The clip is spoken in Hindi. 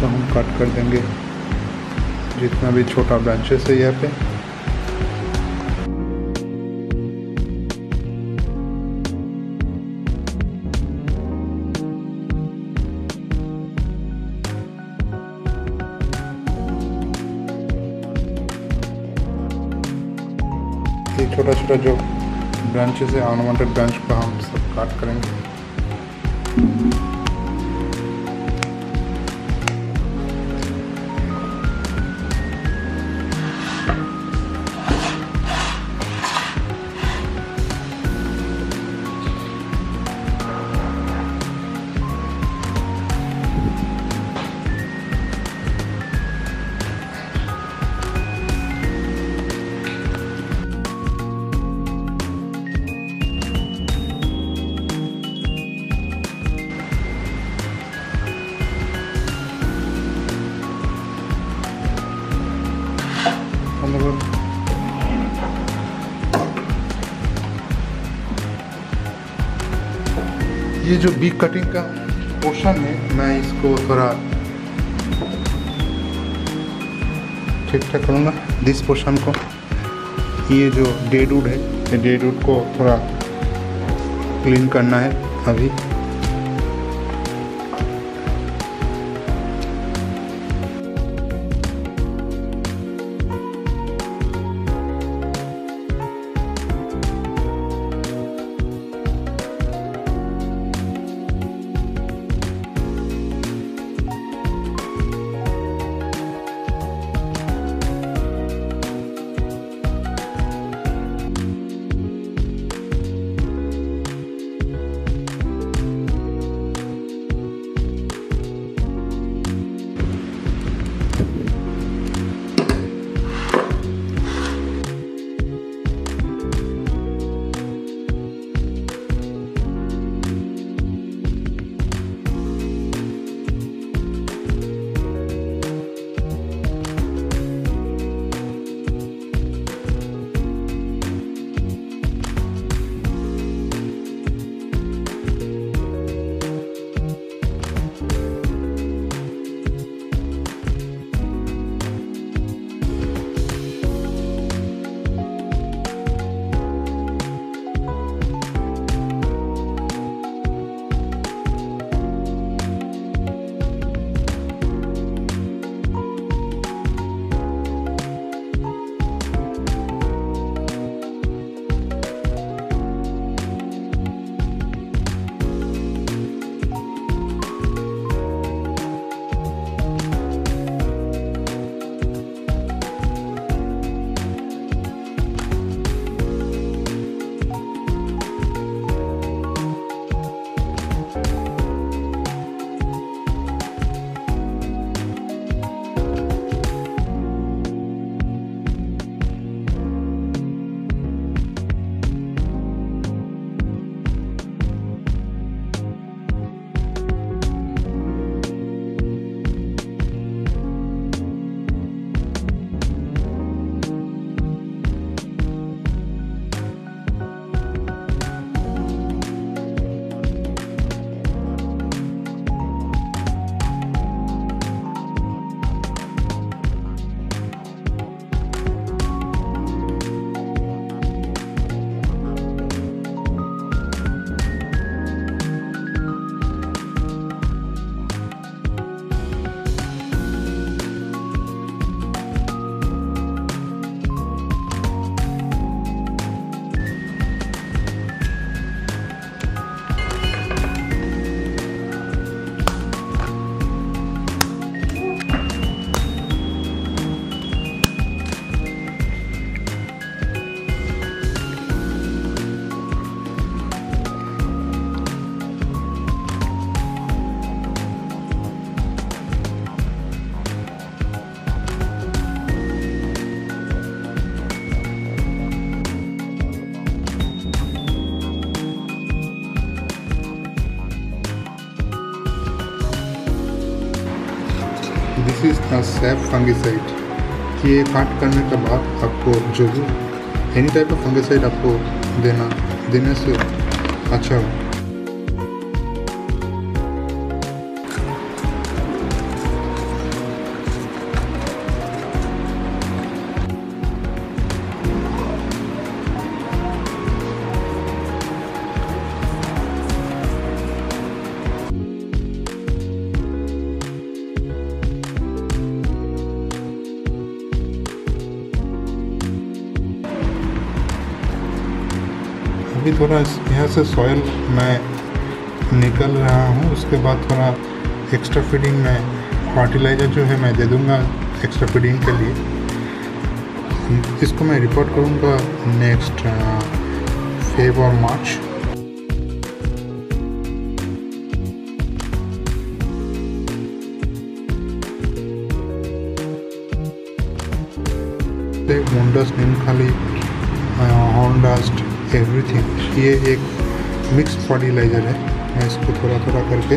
कट कर देंगे, जितना भी छोटा ब्रांचेस है यहाँ पे। छोटा छोटा जो ब्रांचेस है अनवांटेड ब्रांच को हम सब काट करेंगे। ये जो बीक कटिंग का पोर्शन है, मैं इसको थोड़ा ठीक ठाक करूँगा। दिस पोर्शन को, ये जो डेड वुड है, ये डेड वुड को थोड़ा क्लीन करना है अभी। अ सैप फंगिसाइड ये काट करने के बाद आपको जो भी एनी टाइप ऑफ़ फंगिसाइड आपको देना देने से अच्छा अभी थोड़ा यहाँ से सॉयल मैं निकल रहा हूँ, उसके बाद थोड़ा एक्स्ट्रा फीडिंग में फर्टिलाइज़र जो है मैं दे दूँगा एक्स्ट्रा फीडिंग के लिए। इसको मैं रिपोर्ट करूँगा नेक्स्ट फेब और मार्च मुंडस निमखाली हॉर्नडास्ट एवरीथिंग ये एक मिक्स फर्टिलाइज़र है। मैं इसको थोड़ा थोड़ा करके